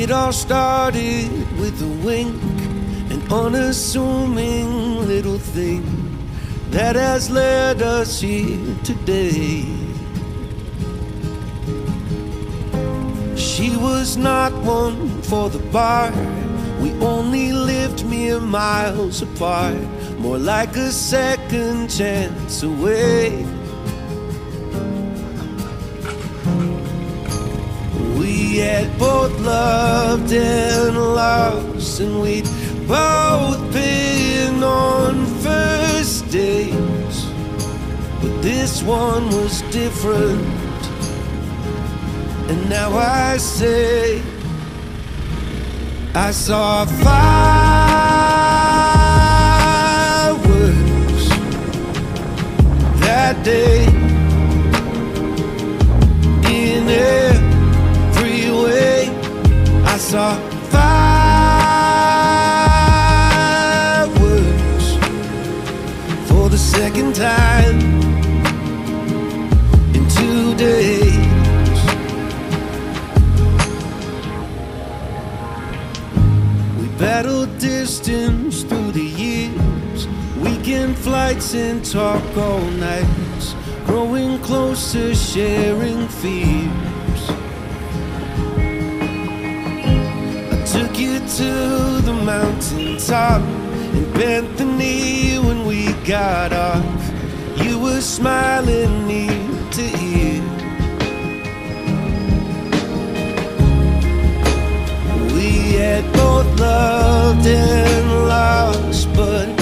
It all started with a wink, an unassuming little thing that has led us here today. She was not one for the bar. We only lived mere miles apart, more like a second chance away. Had both loved and lost, and we'd both been on first dates. But this one was different, and now I say I saw fireworks saw fireworks for the second time in two days. We battled distance through the years, weekend flights and talk all nights, growing closer, sharing fears. You to the mountaintop and bent the knee when we got off. You were smiling ear to ear. We had both loved and lost, but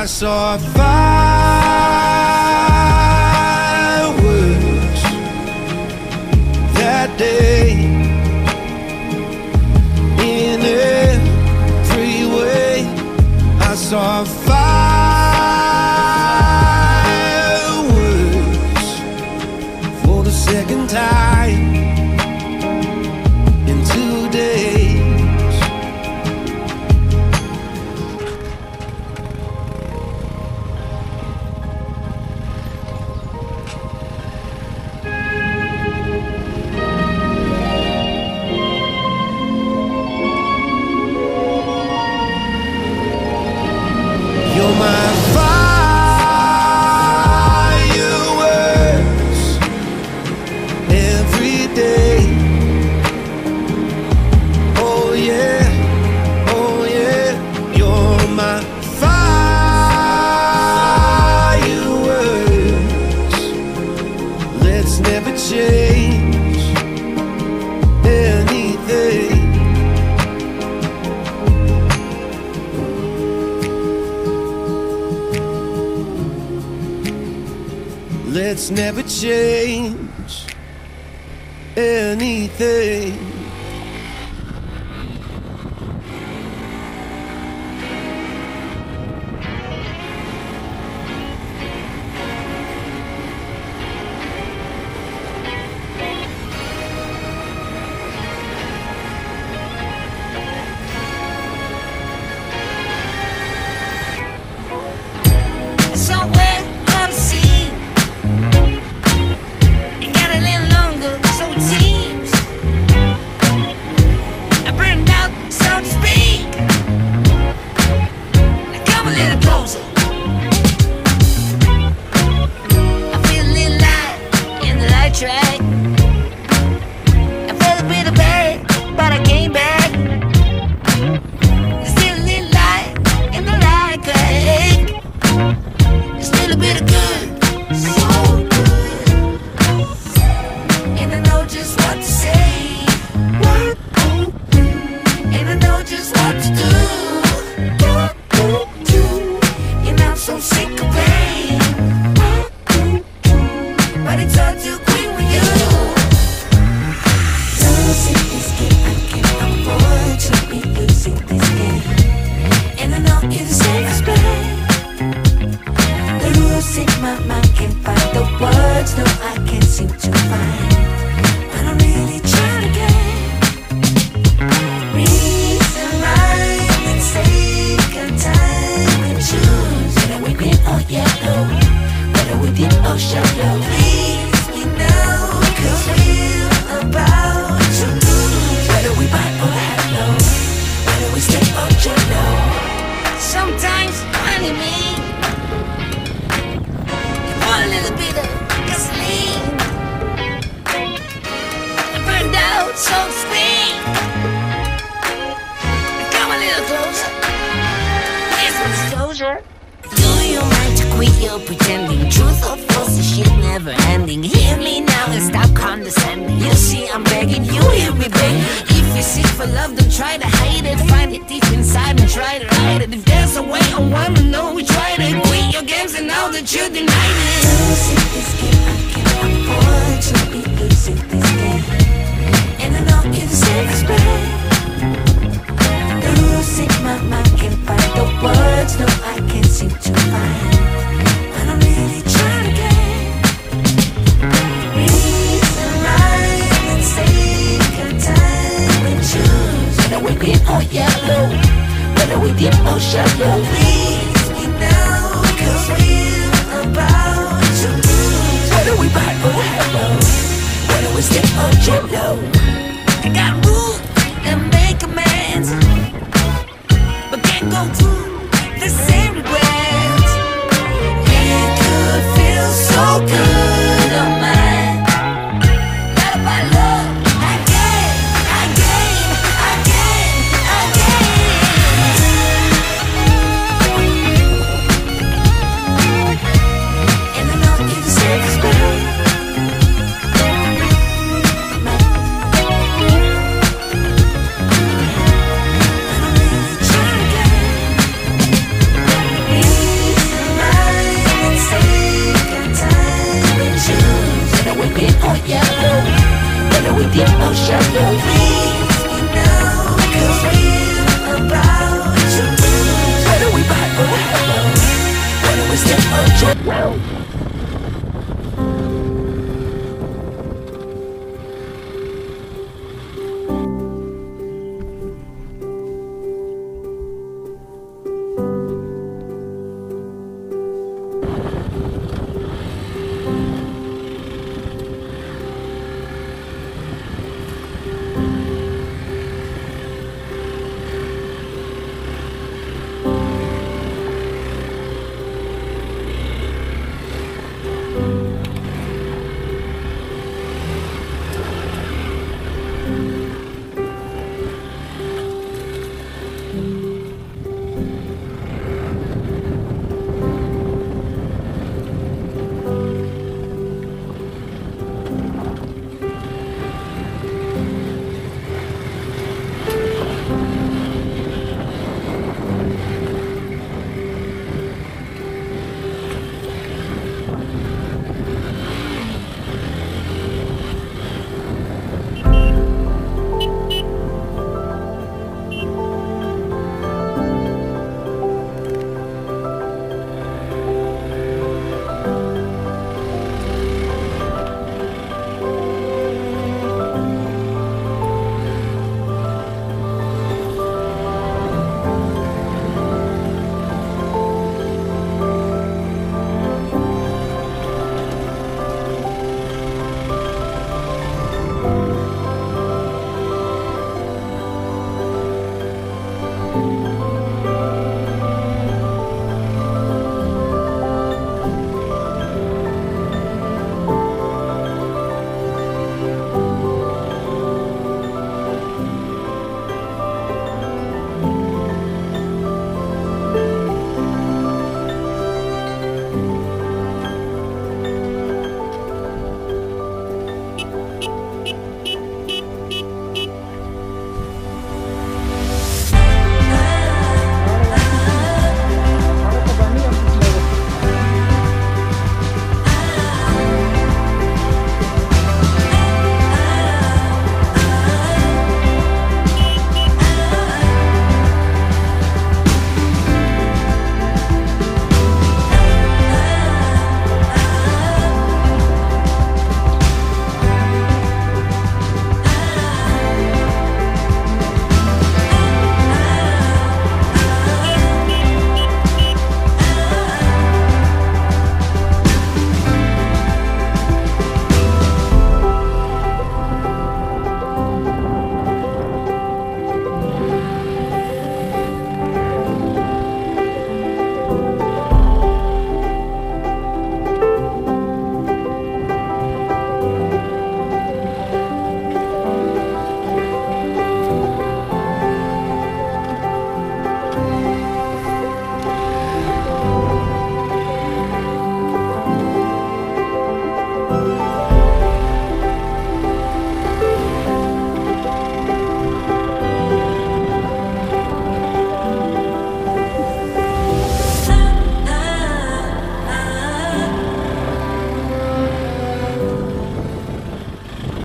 I saw fireworks that day in every way. I saw fireworks never change anything. But it's all condescending. You see, I'm begging you, hear me begging. If you're sick for love, don't try to hide it. Find it deep inside and try to hide it. If there's a way, I wanna know we tried it. Quit your games and now that you're denied it. Losing this game, I can't afford to be losing this game. And I know it's self-respect. Losing my mind, we buy or hello, whether we stick or jello. I got Don't